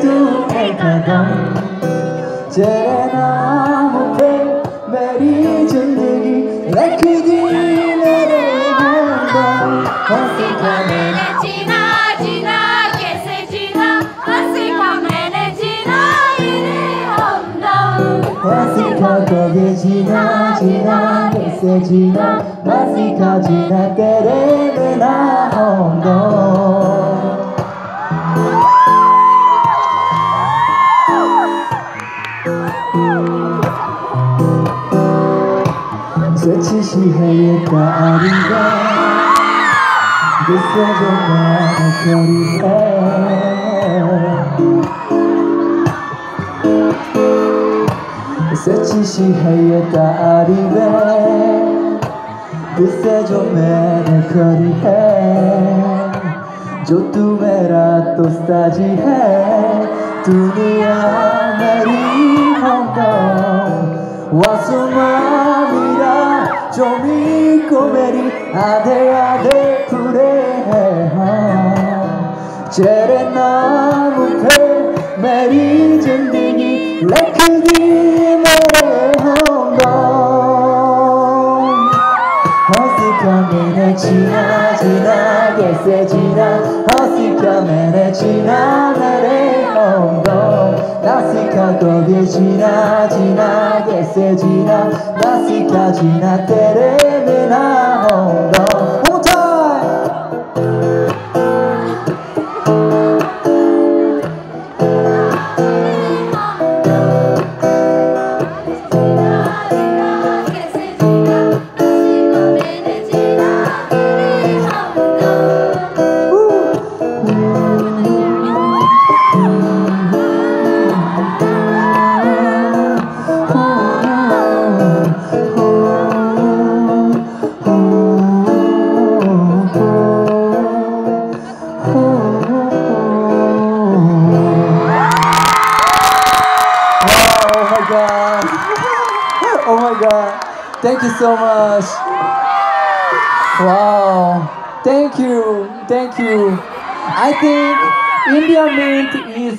뚝배가다 제나무에 메리 전등이 레크디 내려본다 어색함에 지나 지나 개새 지나. 어색함에 내 지나 이리 온다. 어색함 거기 지나 지나 개새 지나. 어색함 지나 때리면 나온다. कोशिश ही है ये करूँगा जिससे जो मैं करूँगा सचिश है ये तारीफ़ जिससे जो मैंने करी है जो तू मेरा तो जी है दुनिया मेरी होगा वासुमा 좀이 꼬매리 아들아들 불행해 제레나 못해 메리 젠디니 레크디 메레헌건 허스카메네 지나 지나 개세 지나. 허스카메네 지나. げじなじなけせじななしかじなてれめなの。God. Thank you so much. Wow. Thank you. Thank you. I think India Mint is